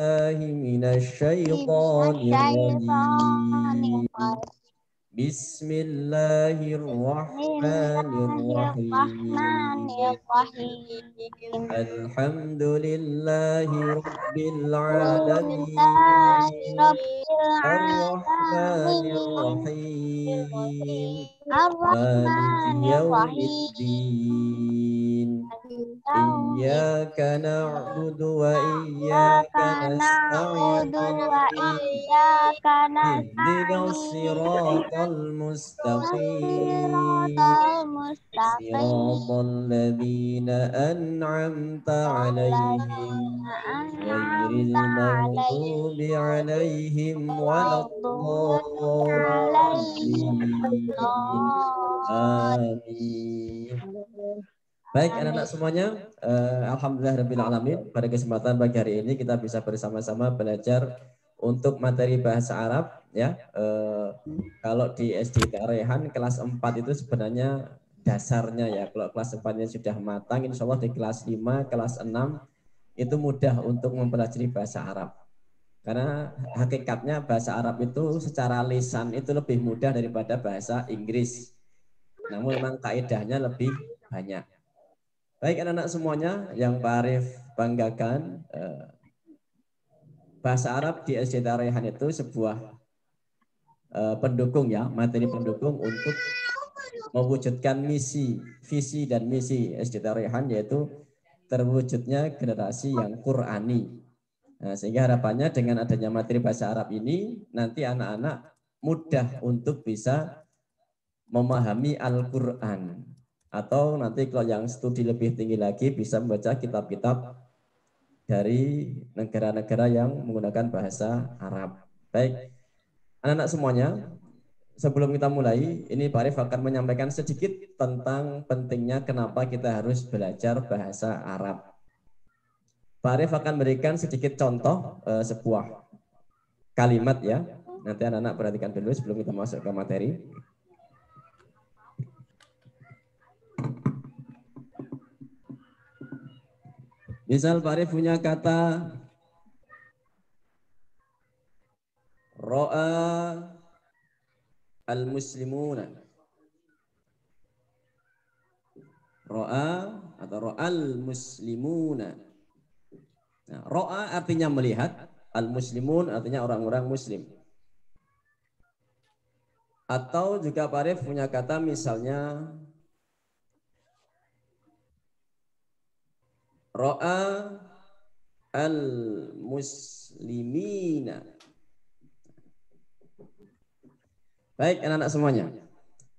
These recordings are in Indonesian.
من الشيطان الرجيم. بسم الله الرحمن الرحيم. الحمد لله رب العالمين. الرحمن الرحيم. يوم الدين. إياك نعبد وإياك نستعين. اهدنا الصراط المستقيم. صراط الذين أنعمت عليهم. غير المغضوب عليهم ولا الضالين. Amin. Baik anak-anak semuanya, uh, Alhamdulillah Rabbil Alamin. Pada kesempatan pagi hari ini kita bisa bersama-sama belajar untuk materi bahasa Arab. ya. Uh, kalau di SD Tarehan kelas 4 itu sebenarnya dasarnya ya. Kalau kelas 4-nya sudah matang, insya Allah di kelas 5, kelas 6 itu mudah untuk mempelajari bahasa Arab. Karena hakikatnya bahasa Arab itu secara lisan itu lebih mudah daripada bahasa Inggris. Namun memang kaidahnya lebih banyak. Baik anak-anak semuanya yang Pak Arif banggakan, eh, bahasa Arab di SD Tarehan itu sebuah eh, pendukung ya, materi pendukung untuk mewujudkan misi, visi dan misi SD Tarehan yaitu terwujudnya generasi yang Qurani. Nah, sehingga harapannya dengan adanya materi bahasa Arab ini nanti anak-anak mudah untuk bisa memahami Al-Quran atau nanti kalau yang studi lebih tinggi lagi bisa membaca kitab-kitab dari negara-negara yang menggunakan bahasa Arab. Baik, anak-anak semuanya, sebelum kita mulai, ini Pak Arif akan menyampaikan sedikit tentang pentingnya kenapa kita harus belajar bahasa Arab. Pak Arif akan berikan sedikit contoh eh, sebuah kalimat ya. Nanti anak-anak perhatikan dulu sebelum kita masuk ke materi. Misal Pak Arif punya kata ro'a al-muslimuna. Ro'a atau ro'al muslimuna. Nah, ro'a artinya melihat, al-muslimun artinya orang-orang muslim. Atau juga Pak punya kata misalnya Ro'a al-muslimina. Baik anak-anak semuanya.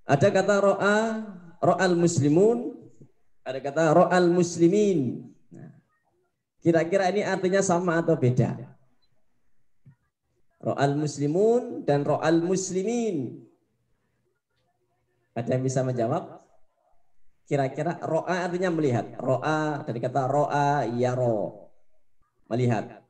Ada kata ro'a, ro'al muslimun, ada kata ro'al muslimin. Kira-kira ini artinya sama atau beda? Ro'al muslimun dan ro'al muslimin. Ada yang bisa menjawab? Kira-kira ro'a artinya melihat. Ro'a dari kata ro'a yaro. Melihat.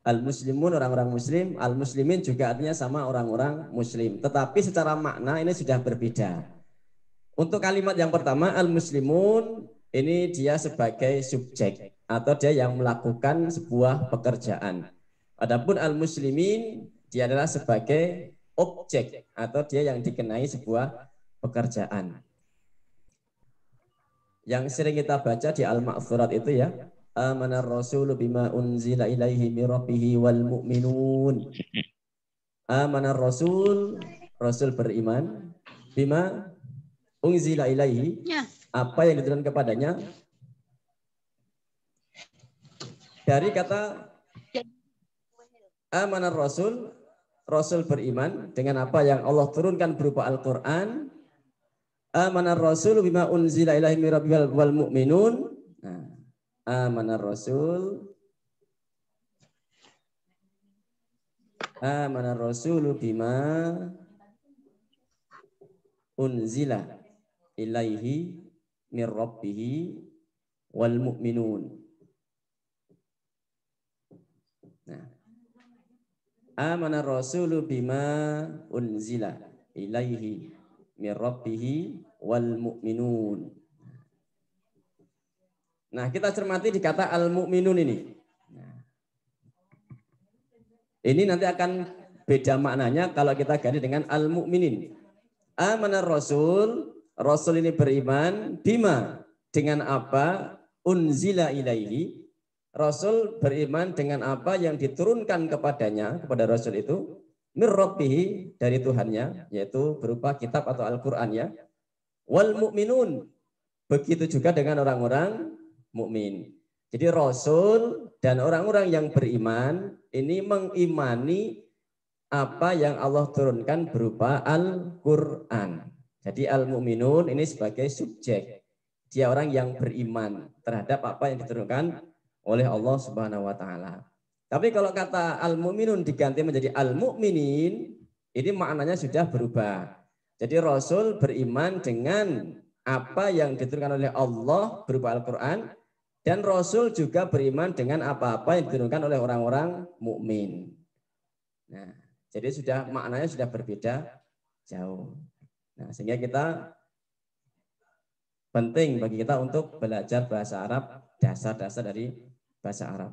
Al-muslimun orang-orang muslim, al-muslimin juga artinya sama orang-orang muslim. Tetapi secara makna ini sudah berbeda. Untuk kalimat yang pertama, al-muslimun ini dia sebagai subjek atau dia yang melakukan sebuah pekerjaan. Adapun al-muslimin dia adalah sebagai objek atau dia yang dikenai sebuah pekerjaan yang sering kita baca di Al-Ma'furat itu ya. Amanar Rasul bima unzila ilaihi min rabbih wal mu'minun. Amanar Rasul, Rasul beriman bima unzila ilaihi. Ya. Apa yang diturunkan kepadanya? Dari kata Amanar Rasul, Rasul beriman dengan apa yang Allah turunkan berupa Al-Quran Amanar Rasul bima unzila ilahi min rabbil wal mu'minun. Nah, amanar Rasul Amanar Rasul bima unzila ilaihi min rabbih wal mu'minun. Nah. Amanar Rasul bima unzila ilaihi min rabbih wal mu'minun. Nah, kita cermati di kata al mu'minun ini. Ini nanti akan beda maknanya kalau kita ganti dengan al-mu'minin. Amana Rasul, Rasul ini beriman bima dengan apa unzila ilaihi Rasul beriman dengan apa yang diturunkan kepadanya kepada Rasul itu mirrabbihi dari Tuhannya yaitu berupa kitab atau Al-Qur'an ya wal mu'minun begitu juga dengan orang-orang mukmin jadi Rasul dan orang-orang yang beriman ini mengimani apa yang Allah turunkan berupa Al-Quran. Jadi al-mu'minun ini sebagai subjek. Dia orang yang beriman terhadap apa yang diturunkan oleh Allah Subhanahu wa taala. Tapi kalau kata al-mu'minun diganti menjadi al-mu'minin, ini maknanya sudah berubah. Jadi Rasul beriman dengan apa yang diturunkan oleh Allah berupa Al-Quran dan Rasul juga beriman dengan apa-apa yang diturunkan oleh orang-orang mukmin. Nah, jadi sudah maknanya sudah berbeda jauh. Nah, sehingga kita penting bagi kita untuk belajar bahasa Arab, dasar-dasar dari bahasa Arab.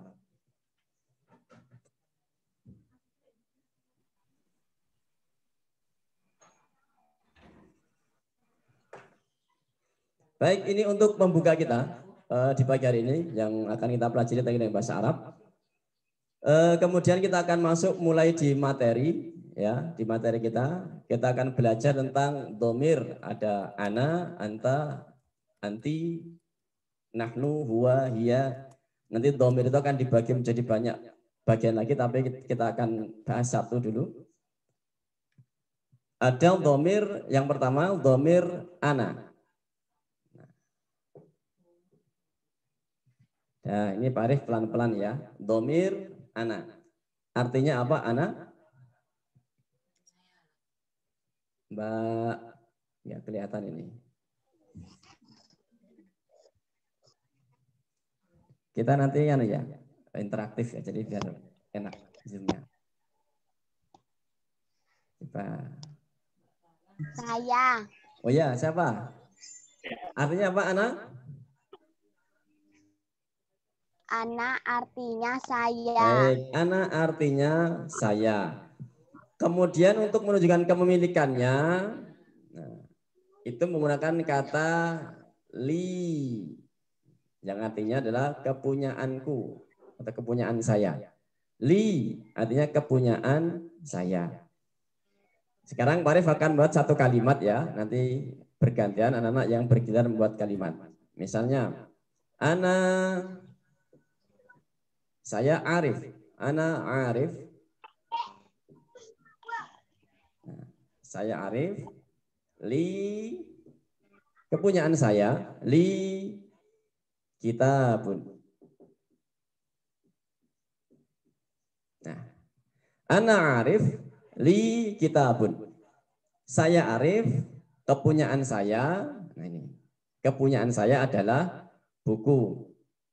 Baik, ini untuk membuka kita uh, di pagi hari ini yang akan kita pelajari tentang bahasa Arab. Eh, kemudian kita akan masuk mulai di materi ya di materi kita kita akan belajar tentang domir ada ana anta anti nahnu huwa hiya nanti domir itu akan dibagi menjadi banyak bagian lagi tapi kita akan bahas satu dulu ada domir yang pertama domir ana Nah, ini Pak pelan-pelan ya. Domir anak. Artinya apa anak? Mbak, ya kelihatan ini. Kita nanti kan ya interaktif ya, jadi biar enak zoomnya. Coba. Saya. Oh ya, siapa? Artinya apa anak? Anak artinya saya. Baik, anak artinya saya. Kemudian untuk menunjukkan kepemilikannya, nah, itu menggunakan kata li, yang artinya adalah kepunyaanku atau kepunyaan saya. Li artinya kepunyaan saya. Sekarang Pak akan buat satu kalimat ya, nanti bergantian anak-anak yang bergiliran membuat kalimat. Misalnya, anak saya Arif. Ana Arif. Saya Arif. Li kepunyaan saya. Li kita pun. Nah, Ana Arif. Li kita pun. Saya Arif. Kepunyaan saya. Nah ini. Kepunyaan saya adalah buku.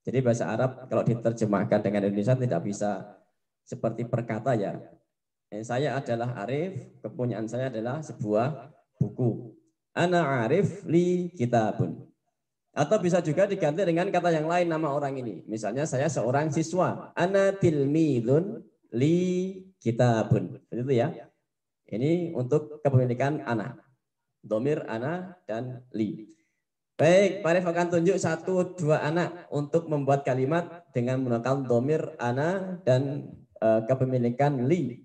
Jadi bahasa Arab kalau diterjemahkan dengan Indonesia tidak bisa seperti perkata ya. Eh, saya adalah Arif, kepunyaan saya adalah sebuah buku. Ana Arif li kitabun. Atau bisa juga diganti dengan kata yang lain nama orang ini. Misalnya saya seorang siswa. Ana tilmidun li kitabun. Itu ya. Ini untuk kepemilikan anak. Domir ana dan li. Baik, Pak Arif akan tunjuk satu dua anak untuk membuat kalimat dengan menggunakan domir ana dan e, kepemilikan li.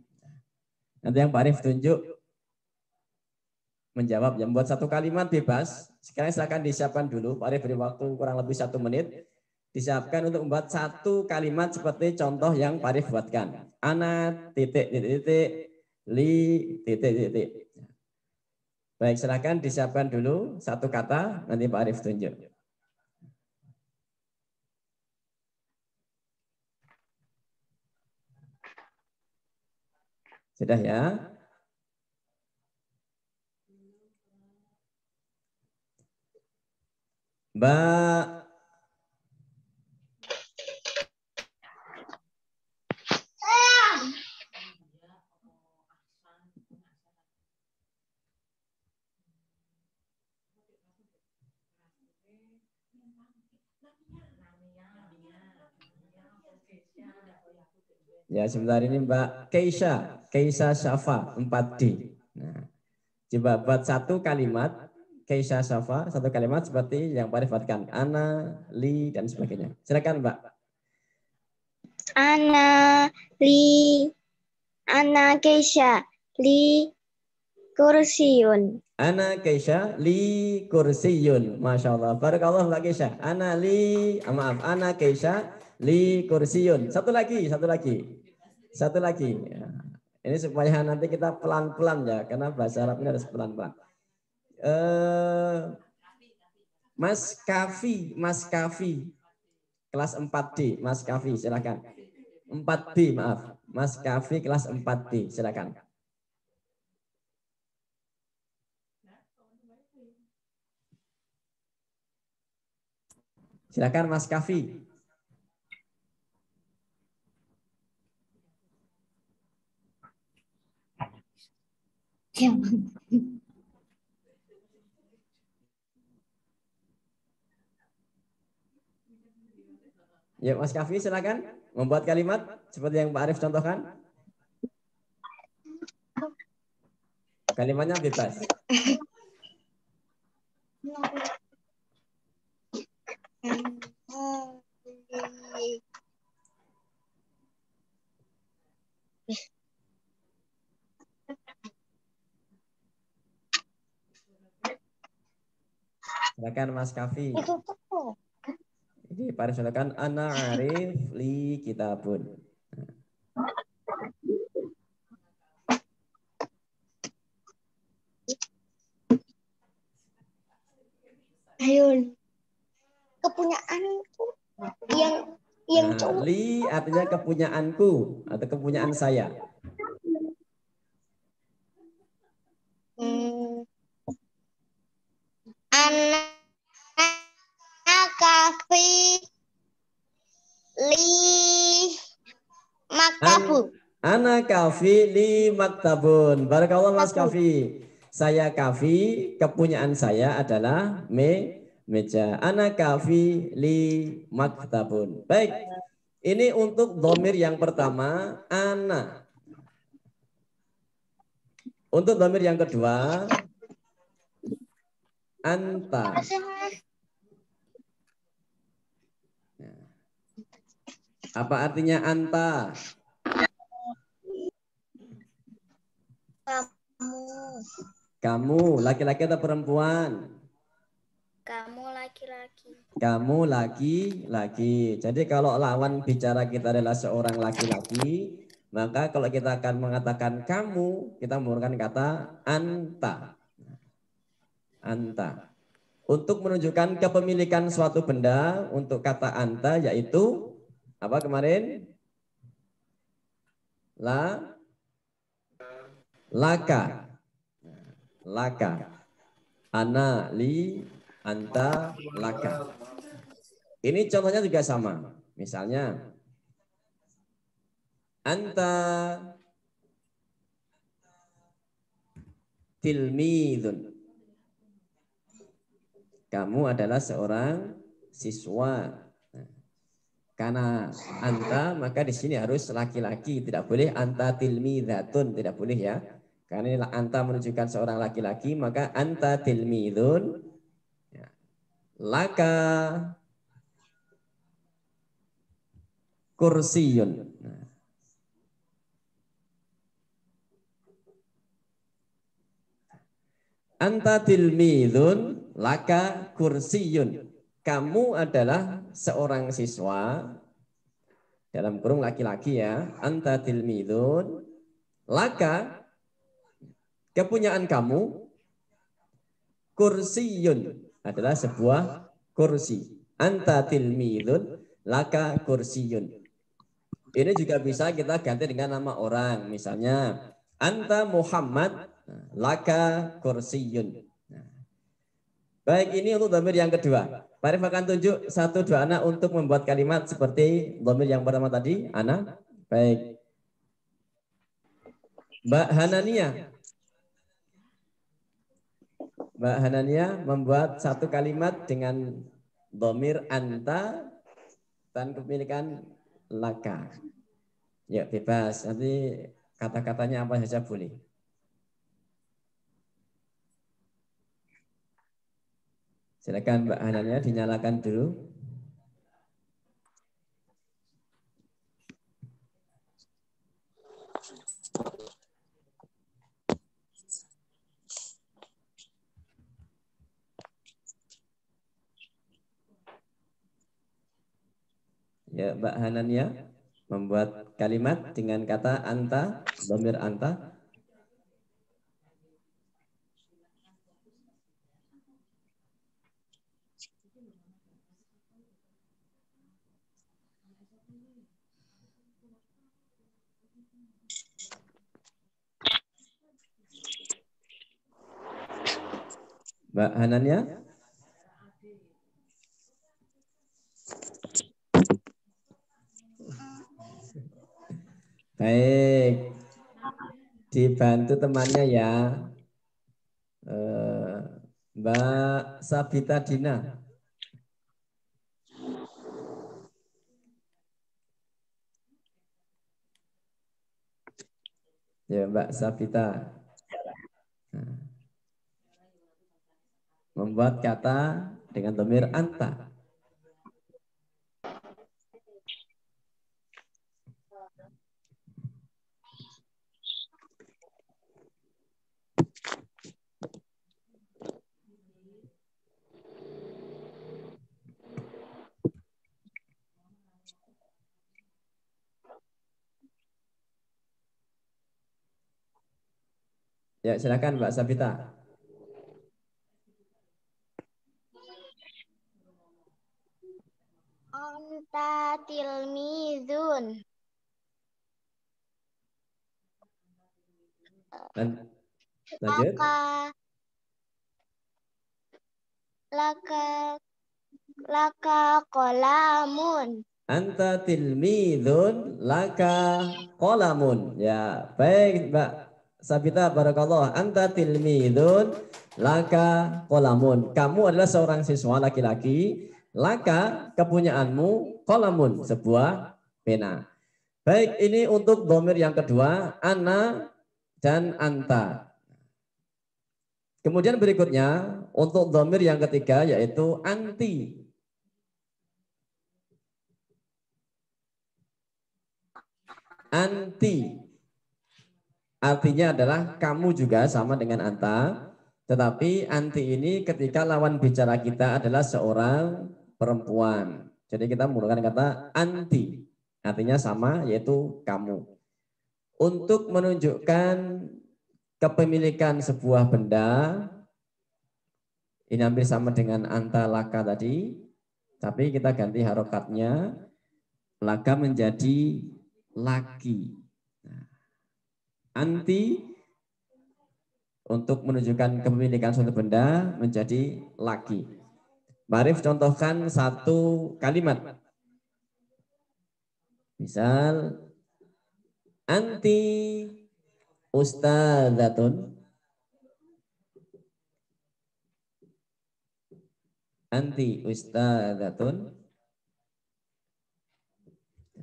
Nanti yang Pak Arif tunjuk menjawab yang membuat satu kalimat bebas. Sekarang silakan disiapkan dulu. Pak Arif beri waktu kurang lebih satu menit. Disiapkan untuk membuat satu kalimat seperti contoh yang Pak Arif buatkan. Ana titik titik titik li titik titik. Baik, silakan disiapkan dulu satu kata, nanti Pak Arif tunjuk. Sudah ya? Mbak. Ya, sebentar ini Mbak. Keisha, Keisha Syafa 4D. Nah, coba buat satu kalimat Keisha Syafa, satu kalimat seperti yang Pak Arif Ana, li, dan sebagainya. Silakan Mbak. Ana, li, Ana Keisha, li, kursiun. Ana Keisha li kursiyun. Masya Allah. Barakallah Mbak Keisha. Ana li, ah, maaf. Ana Keisha li kursiyun. Satu lagi, satu lagi. Satu lagi. Ya. Ini supaya nanti kita pelan-pelan ya. Karena bahasa Arab ini harus pelan-pelan. Uh, Mas Kafi, Mas Kafi. Kelas 4D, Mas Kafi, silakan. 4D, maaf. Mas Kafi kelas 4D, silakan. Silakan Mas Kafi. Ya Mas Kafi silakan membuat kalimat seperti yang Pak Arif contohkan. Kalimatnya bebas. Silakan Mas Kafi. Ini para silakan ana arif li kitabun. Ayun. Kepunyaanku yang yang nah, cowok. Li artinya kepunyaanku atau kepunyaan saya. Hmm. Anak kafi li maktabu. Ana kafi li maktabun. Barakallah Mas Kafi. Saya kafi, kepunyaan saya adalah me meja. Ana kafi li maktabun. Baik. Ini untuk domir yang pertama, ana. Untuk domir yang kedua, anta. Apa artinya anta? Kamu. Kamu, laki-laki atau perempuan? Kamu laki-laki. Kamu laki-laki. Jadi kalau lawan bicara kita adalah seorang laki-laki, maka kalau kita akan mengatakan kamu, kita menggunakan kata anta. Anta. Untuk menunjukkan kepemilikan suatu benda, untuk kata anta yaitu apa kemarin? La laka. Laka. Ana li anta laka. Ini contohnya juga sama. Misalnya anta tilmidun. Kamu adalah seorang siswa. Karena anta maka di sini harus laki-laki, tidak boleh anta tilmidatun, tidak boleh ya. Karena ini anta menunjukkan seorang laki-laki, maka anta tilmidun laka kursiyun. Anta tilmidun laka kursiyun. Kamu adalah seorang siswa dalam kurung laki-laki ya. Anta tilmidun laka kepunyaan kamu kursiyun adalah sebuah kursi. Anta tilmidun laka kursiyun. Ini juga bisa kita ganti dengan nama orang. Misalnya, Anta Muhammad laka kursiyun. Baik, ini untuk domir yang kedua. Pak Arif akan tunjuk satu dua anak untuk membuat kalimat seperti domir yang pertama tadi. Anak. Baik. Mbak Hanania. Mbak Hanania membuat satu kalimat dengan domir anta dan kepemilikan laka. Ya, bebas. Nanti kata-katanya apa saja boleh. Silakan Mbak Hananya dinyalakan dulu. Ya, Mbak Hanania membuat kalimat dengan kata anta, domir anta. Mbak Hanania Baik. Dibantu temannya ya. Eh, Mbak Sabita Dina. Ya, Mbak Sabita. Nah. Membuat kata dengan domir anta. Ya, silakan Mbak Sabita. Anta tilmizun. Lanjut. Laka laka laka kolamun. Anta tilmidun laka qalamun. Ya, baik Mbak Sabita barakallah. Anta tilmidun laka qalamun. Kamu adalah seorang siswa laki-laki. Laka kepunyaanmu qalamun sebuah pena. Baik, ini untuk domir yang kedua, ana dan anta. Kemudian berikutnya untuk domir yang ketiga yaitu anti. Anti. Artinya adalah kamu juga sama dengan anta, tetapi anti ini ketika lawan bicara kita adalah seorang perempuan. Jadi kita menggunakan kata anti, artinya sama yaitu kamu. Untuk menunjukkan kepemilikan sebuah benda, ini hampir sama dengan anta laka tadi, tapi kita ganti harokatnya, laka menjadi laki anti untuk menunjukkan kepemilikan suatu benda menjadi laki. Marif contohkan satu kalimat. Misal anti ustadzatun. Anti ustadzatun.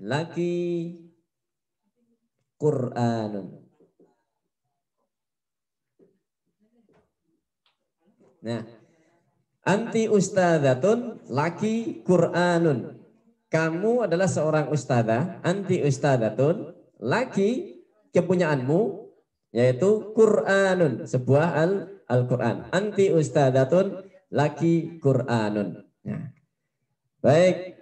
Laki Qur'anun. Nah, anti ustadzatun laki Qur'anun. Kamu adalah seorang ustadzah, anti ustadzatun, laki kepunyaanmu yaitu Qur'anun, sebuah al Al-Qur'an. Anti ustadzatun, laki Qur'anun. Nah. Baik.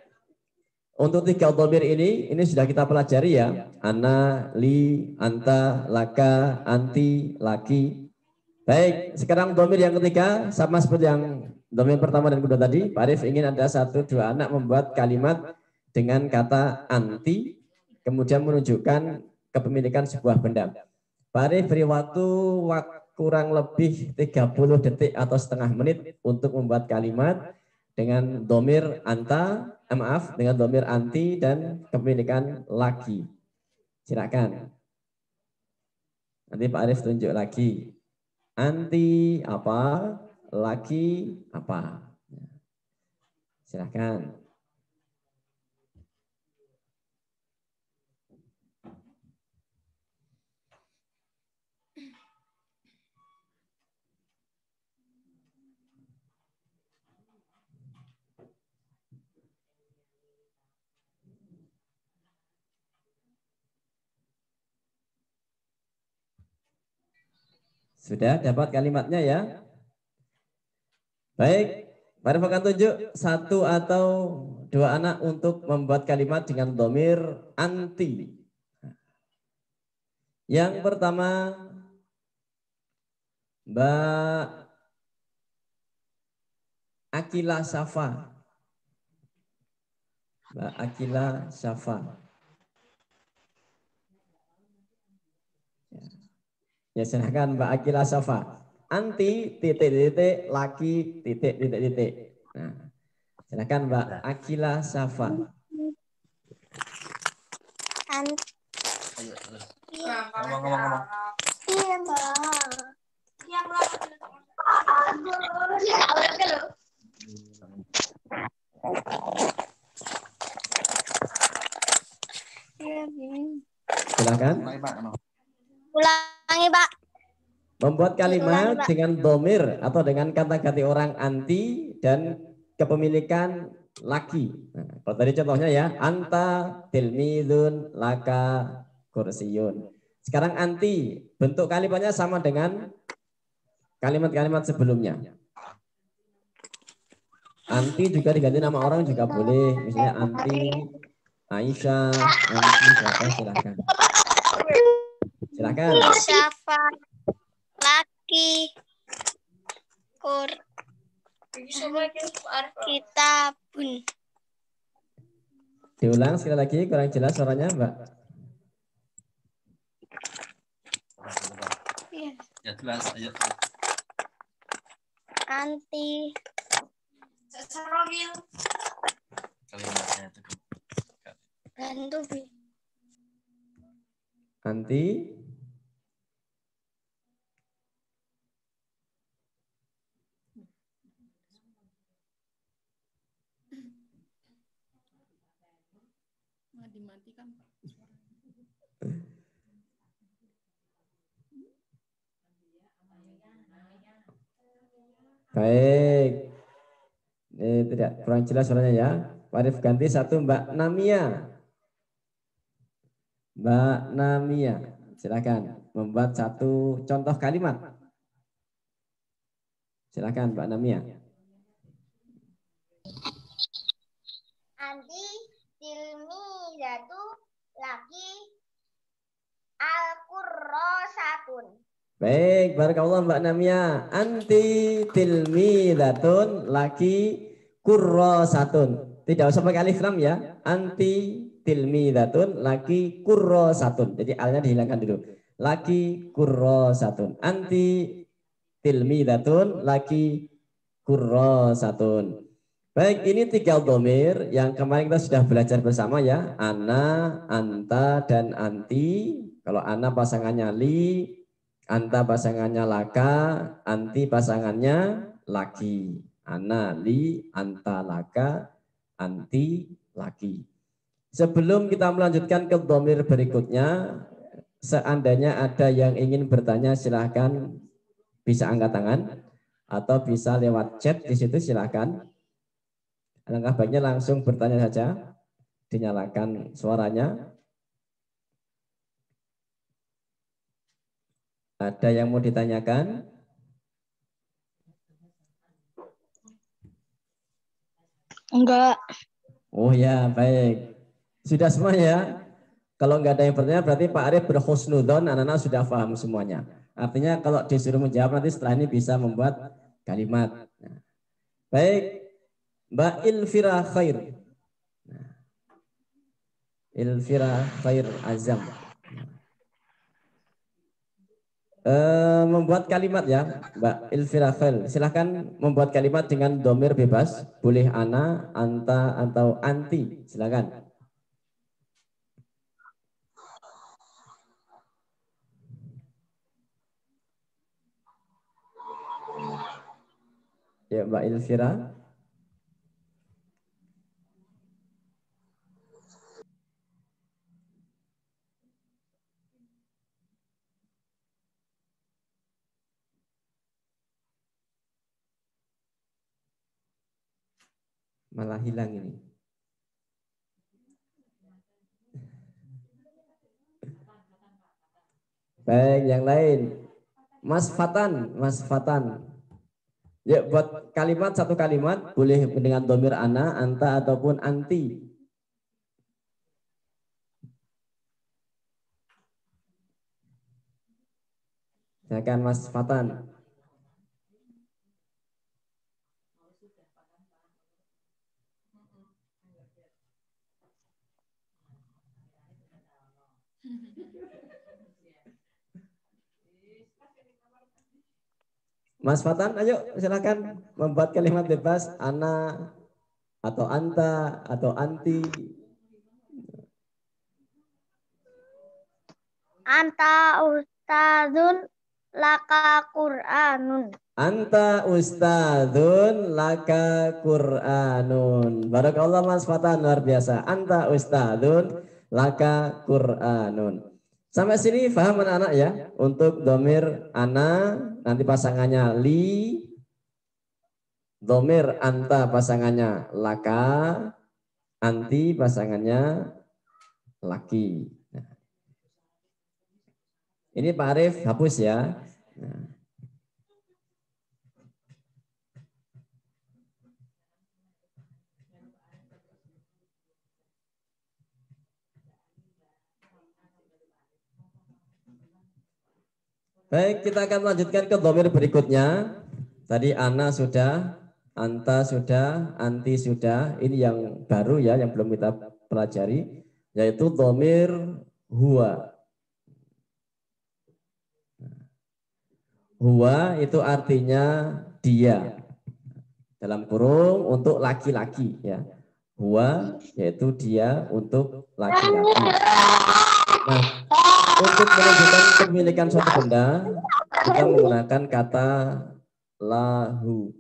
Untuk tiga domir ini, ini sudah kita pelajari ya. Ana, li, anta, laka, anti, laki, Baik, sekarang domir yang ketiga sama seperti yang domir pertama dan kedua tadi. Pak Arif ingin ada satu dua anak membuat kalimat dengan kata anti, kemudian menunjukkan kepemilikan sebuah benda. Pak Arif beri waktu kurang lebih 30 detik atau setengah menit untuk membuat kalimat dengan domir anta, eh, maaf, dengan domir anti dan kepemilikan laki. Silakan. Nanti Pak Arif tunjuk lagi anti apa, lagi apa? Ya. Silahkan. Sudah dapat kalimatnya ya? Baik, mari akan tunjuk satu atau dua anak untuk membuat kalimat dengan domir anti. Yang pertama, Mbak Akila Safa. Mbak Akila Safa. Ya silahkan Mbak Akila Safa. Anti titik titik laki titik titik titik. Nah, silahkan Mbak Akila Safa. Anti. Ngomong, ngomong, ngomong. Iya, Mbak. Silahkan. Ulangi, Pak. Membuat kalimat Ulangi, Pak. dengan domir atau dengan kata ganti orang anti dan kepemilikan laki. Nah, kalau tadi contohnya ya, anta tilmidun laka kursiyun. Sekarang anti, bentuk kalimatnya sama dengan kalimat-kalimat sebelumnya. Anti juga diganti nama orang juga boleh. Misalnya anti Aisyah, anti siapa silakan. Silakan. Siapa? Laki. Kur. Kitabun. Diulang sekali lagi kurang jelas suaranya, Mbak. Ya jelas, ayo. Anti. Kalimatnya itu. Gantu. Bi. Anti Baik. Ini tidak kurang jelas suaranya ya. Warif ganti satu Mbak Namia. Mbak Namia, silakan membuat satu contoh kalimat. Silakan Mbak Namia. Anti tilmidatu laki al-kurrosatun. Baik, barakallah Mbak Namia. Anti tilmidatun laki kurrosatun. Tidak usah pakai alif lam ya. Anti tilmidatun laki kurrosatun. Jadi alnya dihilangkan dulu. Laki kurrosatun. Anti tilmidatun laki kurrosatun. Baik, ini tiga domir yang kemarin kita sudah belajar bersama ya. Ana, anta, dan anti. Kalau ana pasangannya li, anta pasangannya laka, anti pasangannya laki. Ana, li, anta, laka, anti, laki. Sebelum kita melanjutkan ke domir berikutnya, seandainya ada yang ingin bertanya silahkan bisa angkat tangan atau bisa lewat chat di situ silahkan. Alangkah baiknya langsung bertanya saja, dinyalakan suaranya. Ada yang mau ditanyakan? Enggak. Oh ya, baik. Sudah semua ya? Kalau nggak ada yang bertanya berarti Pak Arif berhusnudon, anak-anak sudah paham semuanya. Artinya kalau disuruh menjawab nanti setelah ini bisa membuat kalimat. Nah, Baik, Mbak Ilfira Khair. Nah, Ilfira Khair Azam. Eh, membuat kalimat ya, Mbak Khair. Silahkan membuat kalimat dengan domir bebas. Boleh ana, anta, atau anti. Silakan. Ya, Mbak Ilfira. Malah hilang ini. Baik, yang lain. Mas Fatan, Mas Fatan. Ya, buat kalimat satu kalimat boleh dengan domir ana, anta ataupun anti. Silakan Mas Fatan. Mas Fatan, ayo silakan membuat kalimat bebas ana atau anta atau anti. Anta ustadun laka Qur'anun. Anta ustadzun laka Qur'anun. Barakallah Mas Fatan luar biasa. Anta ustadzun laka Qur'anun. Sampai sini paham anak-anak ya? Untuk domir ana nanti pasangannya li, domir anta pasangannya laka, anti pasangannya laki. Nah. Ini Pak Arif hapus ya. Nah. Baik, kita akan lanjutkan ke domir berikutnya. Tadi ana sudah, anta sudah, anti sudah. Ini yang baru ya, yang belum kita pelajari, yaitu domir huwa. Huwa itu artinya dia. Dalam kurung untuk laki-laki ya. Huwa yaitu dia untuk laki-laki. Nah, untuk menunjukkan kepemilikan suatu benda, kita menggunakan kata lahu.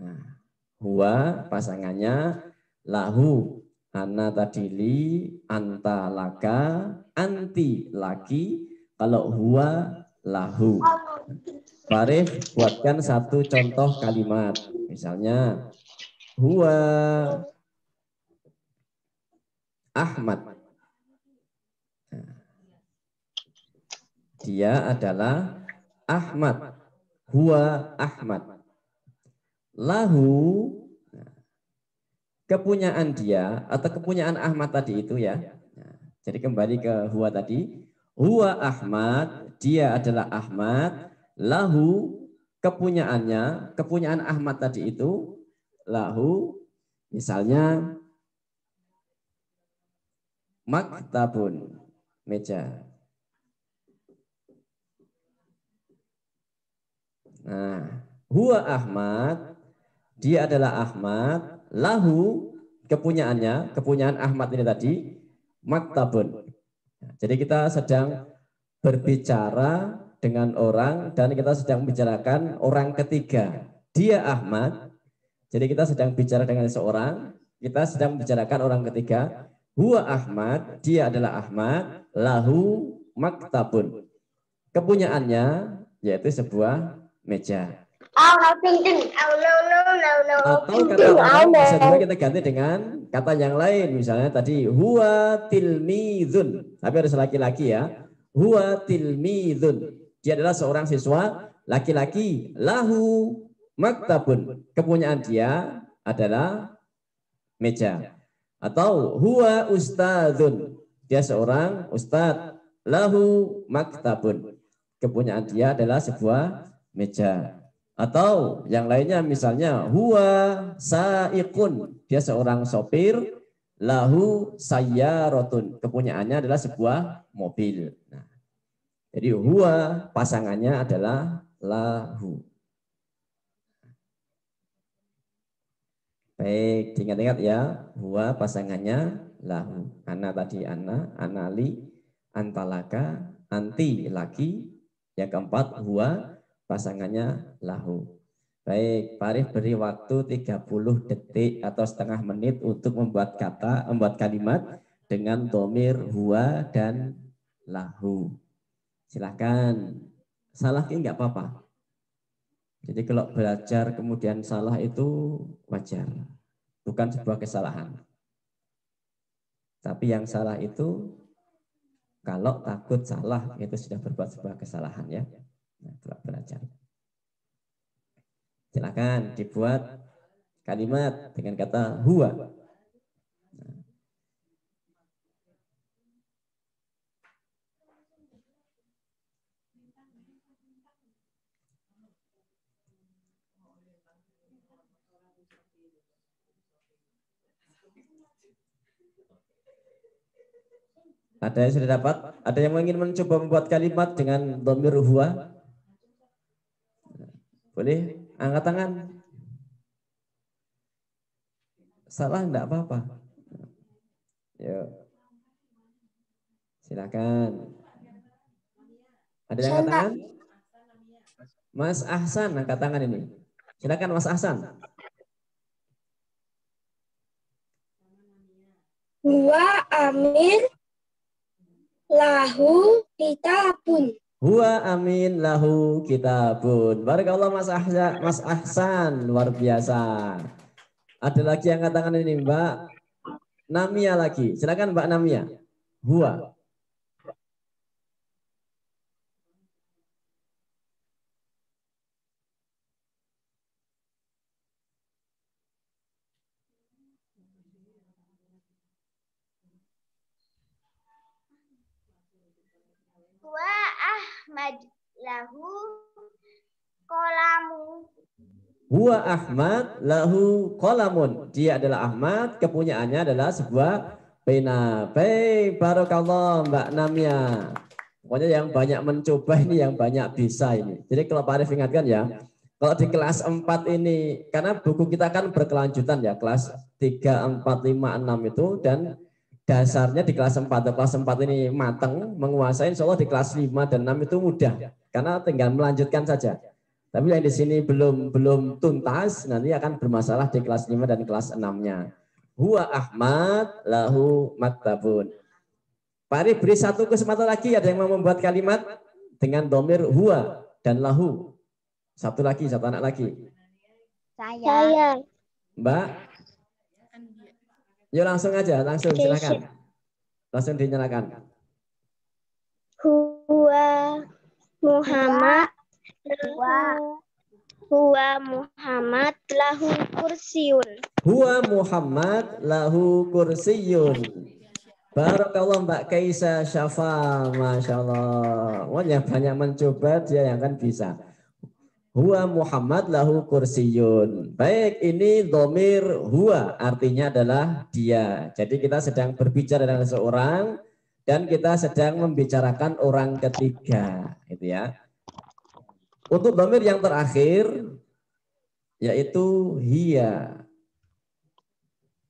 Nah, huwa pasangannya lahu. Ana tadi li, anta laka, anti laki. Kalau huwa lahu. Farif buatkan satu contoh kalimat. Misalnya, huwa Ahmad. Dia adalah Ahmad. Huwa Ahmad. Lahu kepunyaan dia atau kepunyaan Ahmad tadi itu ya. Jadi kembali ke huwa tadi. Huwa Ahmad, dia adalah Ahmad. Lahu kepunyaannya, kepunyaan Ahmad tadi itu lahu misalnya maktabun meja Nah, huwa Ahmad, dia adalah Ahmad, lahu kepunyaannya, kepunyaan Ahmad ini tadi maktabun. Jadi kita sedang berbicara dengan orang dan kita sedang membicarakan orang ketiga. Dia Ahmad. Jadi kita sedang bicara dengan seorang, kita sedang membicarakan orang ketiga. Huwa Ahmad, dia adalah Ahmad, lahu maktabun. Kepunyaannya yaitu sebuah meja. Atau kata orang bisa juga kita ganti dengan kata yang lain. Misalnya tadi huwa tilmizun. Tapi harus laki-laki ya. Huwa tilmizun. Dia adalah seorang siswa laki-laki. Lahu maktabun. Kepunyaan dia adalah meja. Atau huwa ustadzun. Dia seorang ustadz. Lahu maktabun. Kepunyaan dia adalah sebuah meja. Atau yang lainnya misalnya huwa saikun. Dia seorang sopir. Lahu sayyarotun. Kepunyaannya adalah sebuah mobil. Nah, jadi huwa pasangannya adalah lahu. Baik, ingat-ingat ya. Huwa pasangannya lahu. Ana tadi ana, anali, antalaka, anti laki. Yang keempat huwa pasangannya lahu. Baik, Arif beri waktu 30 detik atau setengah menit untuk membuat kata, membuat kalimat dengan domir huwa dan lahu. Silahkan. Salah ini enggak apa-apa. Jadi kalau belajar kemudian salah itu wajar. Bukan sebuah kesalahan. Tapi yang salah itu kalau takut salah itu sudah berbuat sebuah kesalahan ya. Coba belajar. Silakan dibuat kalimat dengan kata huwa. Ada yang sudah dapat? Ada yang ingin mencoba membuat kalimat dengan domir huwa? Boleh? Angkat tangan. Salah enggak apa-apa. Yuk. Silakan. Ada yang angkat tangan? Mas Ahsan angkat tangan ini. Silakan Mas Ahsan. Huwa Amir lahu kitabun. Huwa amin lahu kitabun. Barakallah Mas Ahsan, Mas Ahsan luar biasa. Ada lagi yang katakan ini Mbak Namia lagi. Silakan Mbak Namia. Huwa. Wa Ahmad lahu kolamu. Huwa Ahmad lahu qalamun. Dia adalah Ahmad, kepunyaannya adalah sebuah pena. Baik, barakallah Mbak Namia. Pokoknya yang banyak mencoba ini yang banyak bisa ini. Jadi kalau Pak Arif ingatkan ya, kalau di kelas 4 ini, karena buku kita kan berkelanjutan ya, kelas 3, 4, 5, 6 itu, dan dasarnya di kelas 4 atau kelas 4 ini matang, menguasai insya Allah di kelas 5 dan 6 itu mudah. Karena tinggal melanjutkan saja. Tapi yang di sini belum belum tuntas, nanti akan bermasalah di kelas 5 dan kelas 6-nya. Huwa Ahmad lahu maktabun. Pak Arif beri satu kesempatan lagi, ada yang mau membuat kalimat dengan domir huwa dan lahu. Satu lagi, satu anak lagi. Saya. Saya Mbak? Yuk langsung aja, langsung Oke, silakan. Langsung dinyalakan. huwa Muhammad Huwa. huwa Muhammad lahu kursiun. Huwa Muhammad lahu kursiyun. Barakallah Mbak Kaisa Syafa, Masya Allah. Wah, yang banyak mencoba dia yang akan bisa. Huwa Muhammad lahu kursiyun. Baik, ini domir huwa artinya adalah dia. Jadi kita sedang berbicara dengan seorang dan kita sedang membicarakan orang ketiga, gitu ya. Untuk domir yang terakhir yaitu hiya.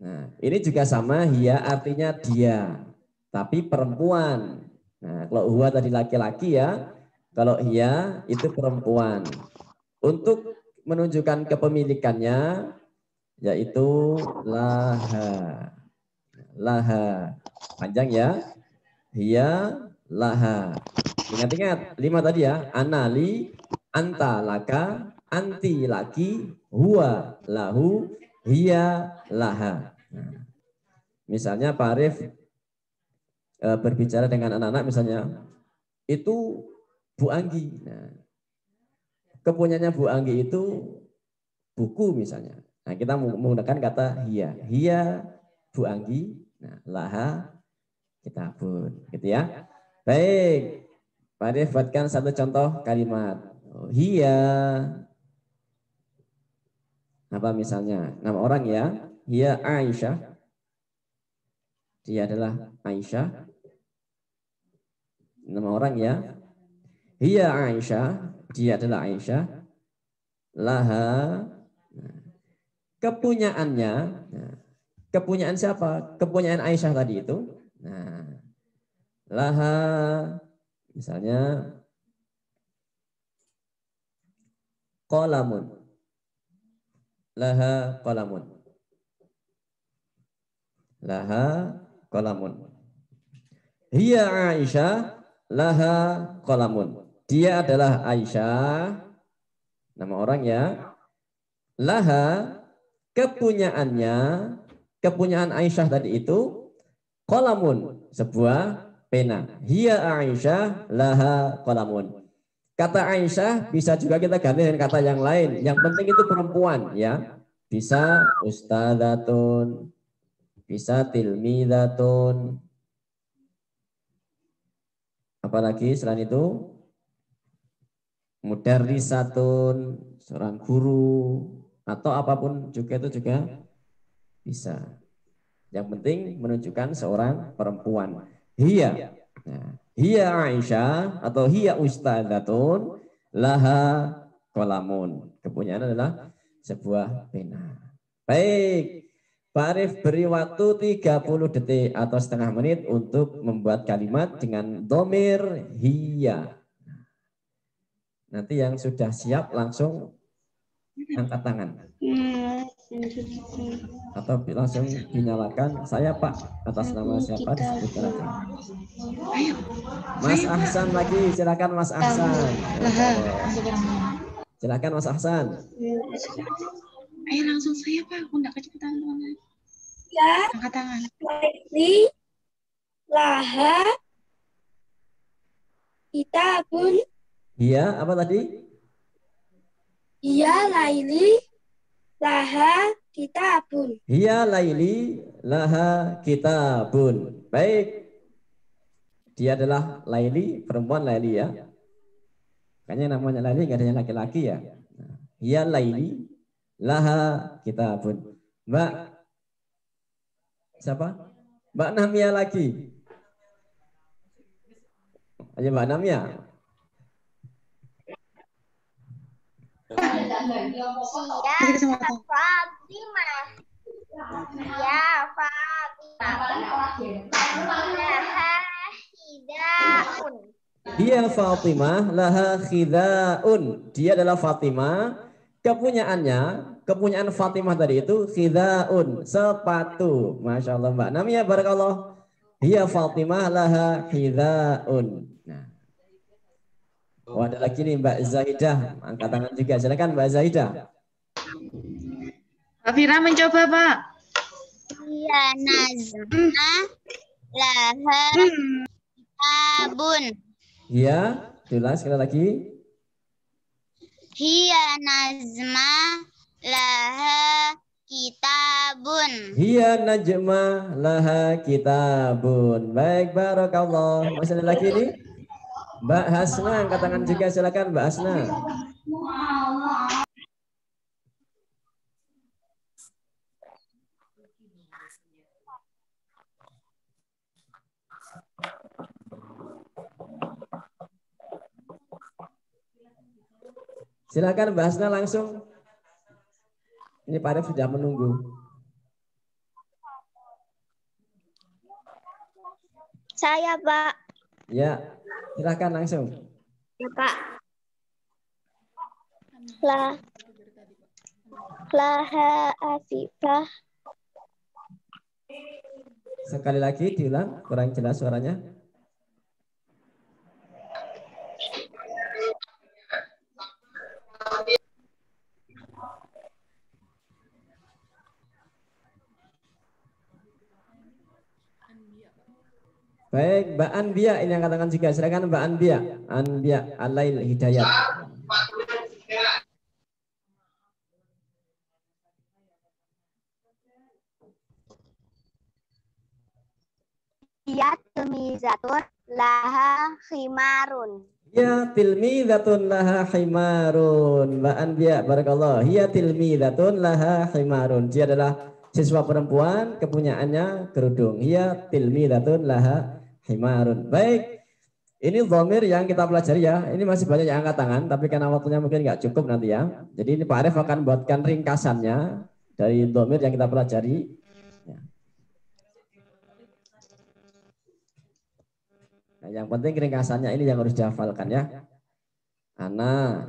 Nah, ini juga sama hiya artinya dia, tapi perempuan. Nah, kalau huwa tadi laki-laki ya, kalau hiya itu perempuan. Untuk menunjukkan kepemilikannya yaitu laha. Laha. Panjang ya. Hiya laha. Ingat-ingat lima tadi ya. Anali, anta laka, anti laki, huwa lahu, hiya laha. Misalnya Pak Arif e, berbicara dengan anak-anak misalnya, itu Bu Anggi. Nah, kepunyanya Bu Anggi itu buku misalnya. Nah, kita menggunakan kata hiya. Hiya Bu Anggi, nah, laha kitabun. Gitu ya. Baik. Pak buatkan satu contoh kalimat. Hiya. Apa misalnya? Nama orang ya. Hiya Aisyah. Dia adalah Aisyah. Nama orang ya. Hiya Aisyah. Dia adalah Aisyah. Laha. Kepunyaannya. Kepunyaan siapa? Kepunyaan Aisyah tadi itu. Nah, laha misalnya qalamun laha qalamun laha qalamun hiya Aisyah laha qalamun dia adalah Aisyah nama orang ya laha kepunyaannya kepunyaan Aisyah tadi itu qalamun sebuah pena. Hiya Aisyah laha qalamun. Kata Aisyah bisa juga kita ganti dengan kata yang lain. Yang penting itu perempuan ya. Bisa ustadzatun, bisa tilmidatun. Apalagi selain itu mudarrisatun, seorang guru atau apa pun juga itu juga bisa. Yang penting menunjukkan seorang perempuan. Hiya. Nah, hiya Aisyah atau hiya ustadzatun laha kolamun. Kepunyaan adalah sebuah pena. Baik. Pak Arif beri waktu 30 detik atau setengah menit untuk membuat kalimat dengan domir hiya. Nanti yang sudah siap langsung angkat tangan. Atau langsung dinyalakan, saya Pak, atas nama siapa disebutkan. Mas Ahsan lagi, silakan Mas Ahsan. Silakan Mas Ahsan. Ayo langsung saya Pak, aku enggak kecepatan Ya, Angkat tangan. laha, kitabun, Iya, apa tadi? ya laili, laha, kitabun. Hiya laili laha kitabun. Baik. Dia adalah Laili, perempuan Laili ya. Kayaknya namanya Laili nggak ada yang laki-laki ya. Hiya laili laha kitabun. Mbak siapa? Mbak Namia lagi. Ayo Mbak Namia. Sama aku. Fatimah. Ya Fatimah. Laha. Dia Fatimah laha khidaun. Dia adalah Fatimah. Kepunyaannya, kepunyaan Fatimah tadi itu khidaun, sepatu. Masya Allah Mbak Namia barakallah. Dia Fatimah laha khidaun. Nah. Oh, ada lagi nih Mbak Zaidah. Angkat tangan juga. Silakan Mbak Zaidah. Pak Fira mencoba Pak. Ya nazma laha kitabun. Iya, jelas sekali lagi. Hiya nazma laha kitabun. Hiya najma laha kitabun. Baik, barakallah. Masih ada lagi nih? Mbak Hasna, angkat tangan juga. Silakan Mbak Hasna. Silakan Mbak Hasna langsung. Ini Pak Arif sudah menunggu. Saya, Pak. Ya, silakan langsung. Ya, Pak. La, laha afifah, Sekali lagi diulang, kurang jelas suaranya. Baik, Mbak Anbia ini yang katakan juga. Silakan Mbak Anbia. Anbia Alail Hidayat. Hiya tilmizatun laha khimarun. Ya tilmidatun laha himarun. Mbak Anbia, barakallah. Hiya tilmidatun laha himarun. Dia adalah siswa perempuan, kepunyaannya kerudung. Hiya tilmidatun laha himarun. Baik. Ini zomir yang kita pelajari ya. Ini masih banyak yang angkat tangan, tapi karena waktunya mungkin nggak cukup nanti ya. Jadi ini Pak Arif akan buatkan ringkasannya dari zomir yang kita pelajari. Ya. Nah, yang penting ringkasannya ini yang harus dihafalkan ya. Ana.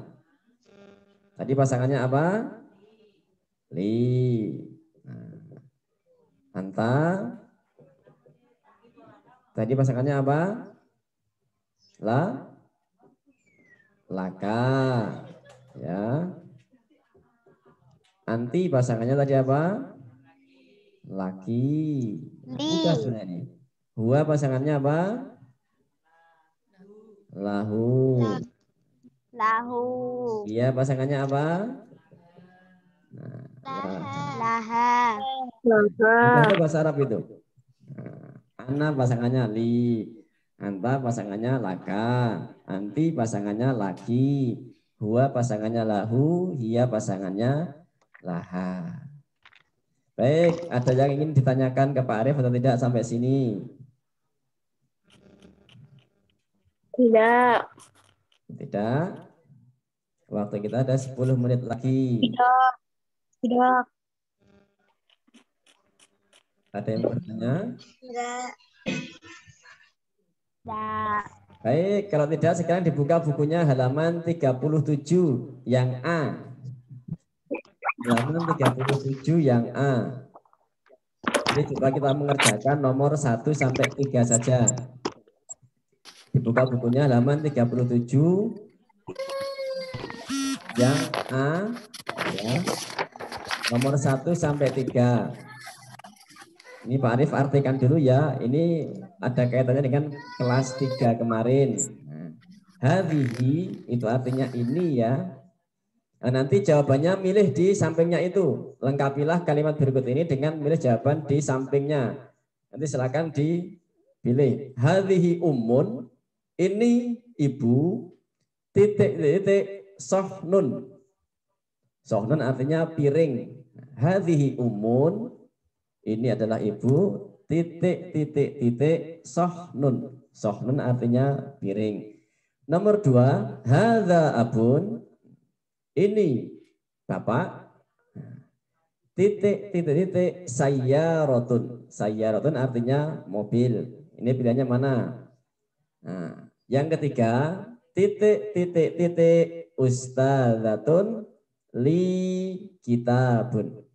Tadi pasangannya apa? Li. Nah. Anta. Tadi pasangannya apa? La. Laka. Ya. Anti pasangannya tadi apa? Laki. Mudah sudah ini. Hua pasangannya apa? Lahu. lahu, Iya pasangannya apa? Nah, laha, Gimana bahasa Arab itu? Ana pasangannya li, anta pasangannya laka, anti pasangannya laki, huwa pasangannya lahu, hiya pasangannya laha. Baik, ada yang ingin ditanyakan ke Pak Arif atau tidak sampai sini? Tidak. Tidak. Waktu kita ada 10 menit lagi. Tidak. Tidak. Ada yang bertanya? tidak, Baik, kalau tidak sekarang dibuka bukunya halaman 37 yang A. Halaman 37 yang A. Jadi coba kita mengerjakan nomor 1 sampai 3 saja. Dibuka bukunya halaman 37 yang A ya. Nomor 1 sampai 3. Ini Pak Arif artikan dulu ya. Ini ada kaitannya dengan kelas 3 kemarin. Nah, Hadhihi itu artinya ini ya. Nah, nanti jawabannya milih di sampingnya itu. Lengkapilah kalimat berikut ini dengan milih jawaban di sampingnya. Nanti silakan dipilih. Hadhihi ummun. Ini ibu. Titik titik sohnun. Sohnun artinya piring. Hadhihi ummun. Ini adalah ibu titik titik titik sohnun. Sohnun artinya piring. Nomor dua, hadza abun. Ini bapak. Titik titik titik sayyarotun. Sayyarotun artinya mobil. Ini pilihannya mana? Nah, yang ketiga, titik titik titik ustadzatun li kitabun.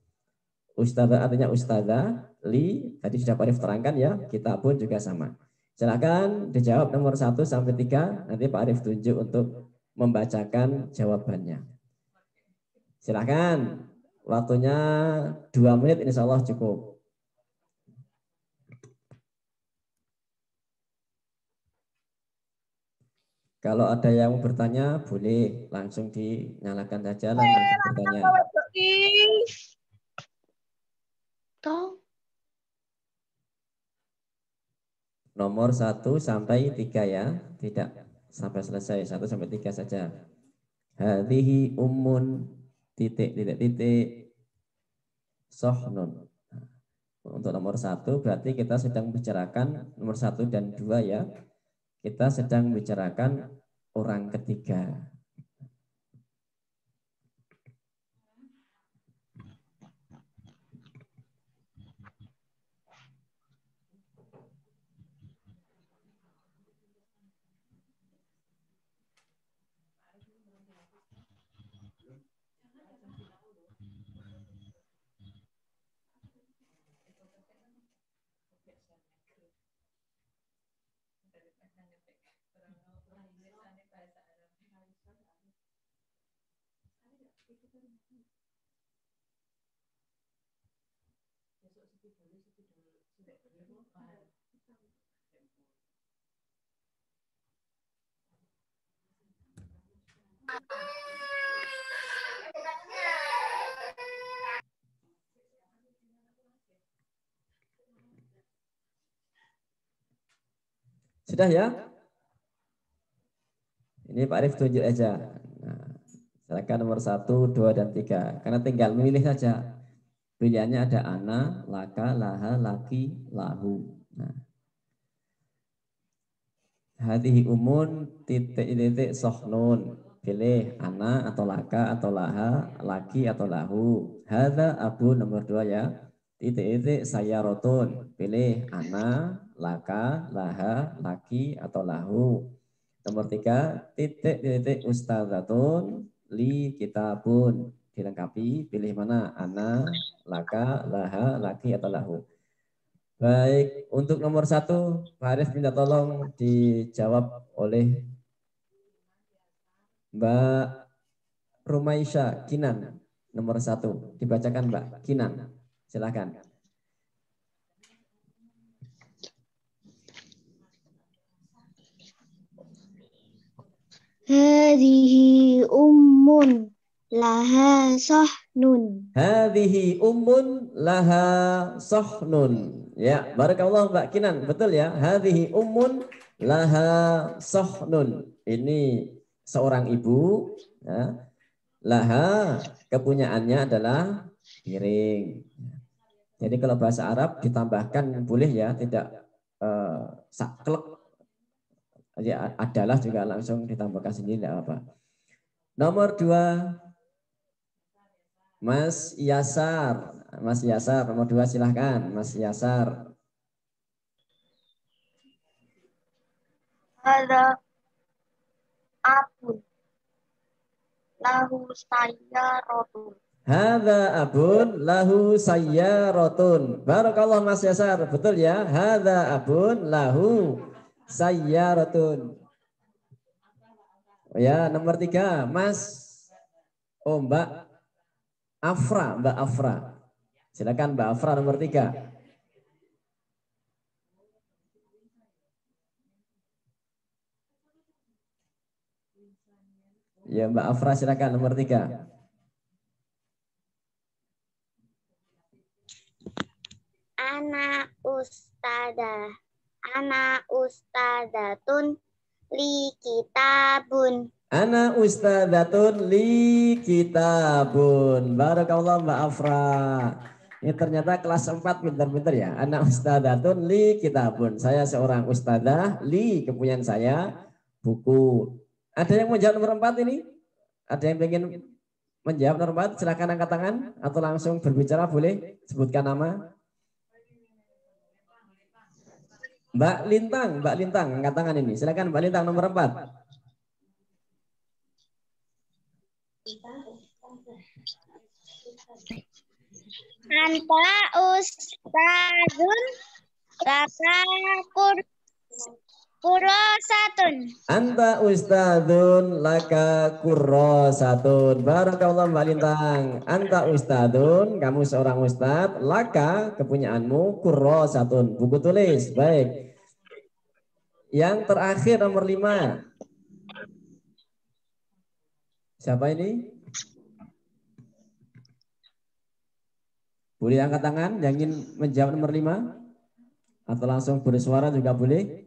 Ustadzah artinya ustadzah, li tadi sudah Pak Arif terangkan ya, kita pun juga sama. Silakan dijawab nomor 1 sampai 3, nanti Pak Arif tunjuk untuk membacakan jawabannya. Silakan, waktunya 2 menit insya Allah cukup. Kalau ada yang bertanya, boleh langsung dinyalakan saja langsung bertanya. Nomor 1 sampai 3 ya, tidak sampai selesai 1 sampai 3 saja. Hadhihi ummun titik titik titik sohnun. Untuk nomor 1 berarti kita sedang bicarakan nomor 1 dan 2 ya. Kita sedang bicarakan orang ketiga. Sudah ya? Ini Pak Arif tunjuk aja. Nah, silakan nomor 1, 2, dan 3. Karena tinggal memilih saja. Pilihannya ada ana, laka, laha, laki, lahu. Nah. Hadihi umun titik titik sohnun. Pilih ana atau laka atau laha, laki atau lahu. Hada abu nomor dua ya. Titik titik saya rotun. Pilih ana, laka, laha, laki atau lahu. Nomor tiga, titik titik ustadzatun li kitabun. Dilengkapi, pilih mana? Ana, laka, laha, laki atau lahu. Baik, untuk nomor satu, Pak Arif minta tolong dijawab oleh Mbak Rumaisha Kinan, nomor satu. Dibacakan Mbak Kinan, silakan. Hadhihi ummun laha sahnun. Hadhihi ummun laha sahnun. Ya, barakallahu Mbak Kinan. Betul ya? Hadhihi ummun laha sahnun. Ini seorang ibu ya. Laha kepunyaannya adalah piring. Jadi kalau bahasa Arab ditambahkan boleh ya, tidak eh, saklek ya adalah juga langsung ditambahkan sendiri tidak apa. Nomor dua, Mas Yasar. Mas Yasar, nomor dua silahkan. Mas Yasar. Ada abun lahu sayyarotun. Hada abun lahu sayyarotun. Barakallah Mas Yasar. Betul ya? Hada abun lahu sayyarotun. Ya, nomor tiga. Mas. Oh, Mbak Afra. Mbak Afra. Silakan Mbak Afra nomor tiga. Ya, Mbak Afra silakan nomor tiga. Ana ustada. Ana ustadatun li kitabun. Ana ustadzatun li kitabun. Barakallah Mbak Afra. Ini ternyata kelas 4 pintar-pintar ya. Ana ustadzatun li kitabun. Saya seorang ustadzah, li kepunyaan saya buku. Ada yang menjawab nomor 4 ini? Ada yang pengen menjawab nomor 4? Silakan angkat tangan atau langsung berbicara boleh sebutkan nama. Mbak Lintang, Mbak Lintang angkat tangan ini. Silakan Mbak Lintang nomor 4. Anta ustadun laka kur kurosatun. Anta ustadun laka kurrosatun. Barakallah Mbak Lintang. Anta ustadun, kamu seorang ustad. Laka, kepunyaanmu, kurrosatun. Buku tulis, baik. Yang terakhir nomor lima. Siapa ini? Boleh angkat tangan yang ingin menjawab nomor lima? Atau langsung bersuara juga boleh?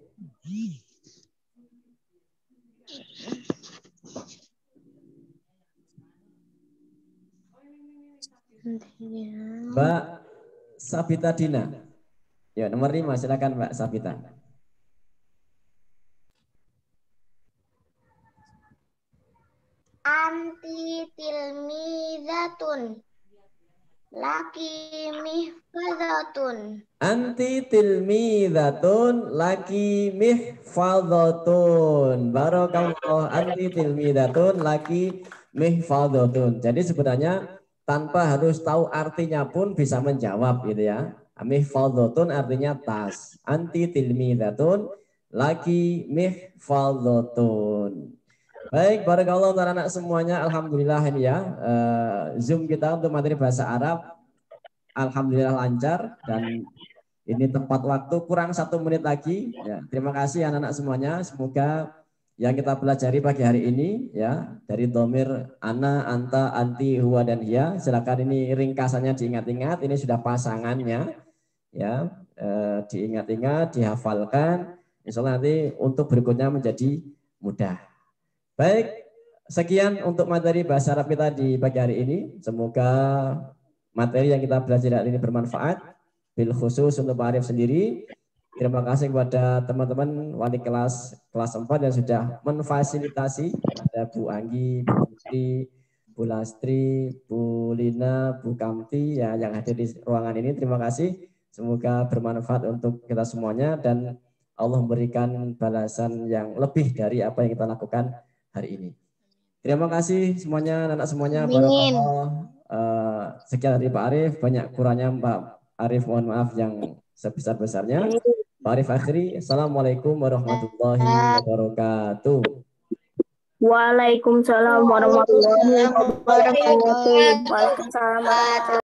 Mbak Sabita Dina. Ya, nomor lima silakan Mbak Sabita. Anti tilmizatun. Laki mihfadatun. Anti tilmidatun laki mihfadatun. Barakallah anti tilmidatun laki mihfadatun. Jadi sebenarnya tanpa harus tahu artinya pun bisa menjawab gitu ya. Mihfadatun artinya tas. Anti tilmidatun laki mihfadatun. Baik, barakallah untuk anak semuanya. Alhamdulillah ini ya. eh, Zoom kita untuk materi bahasa Arab. Alhamdulillah lancar dan ini tepat waktu kurang satu menit lagi. Ya, terima kasih anak-anak semuanya. Semoga yang kita pelajari pagi hari ini ya dari domir ana, anta, anti, huwa dan hiya. Silakan ini ringkasannya diingat-ingat. Ini sudah pasangannya ya eh, diingat-ingat, dihafalkan. Insya Allah nanti untuk berikutnya menjadi mudah. Baik, sekian untuk materi bahasa Arab kita di pagi hari ini. Semoga materi yang kita belajar hari ini bermanfaat. Bil khusus untuk Pak Arif sendiri. Terima kasih kepada teman-teman wali kelas kelas 4 yang sudah memfasilitasi. Ada Bu Anggi, Bu Putri, Bu Lastri, Bu Lina, Bu Kamti ya, yang hadir di ruangan ini. Terima kasih. Semoga bermanfaat untuk kita semuanya dan Allah memberikan balasan yang lebih dari apa yang kita lakukan hari ini. Terima kasih semuanya, anak semuanya. Barakallah. Eh, sekian dari Pak Arif, banyak kurangnya Pak Arif, mohon maaf yang sebesar-besarnya. Pak Arif akhiri, Assalamualaikum warahmatullahi wabarakatuh. Waalaikumsalam warahmatullahi wabarakatuh. Waalaikumsalam.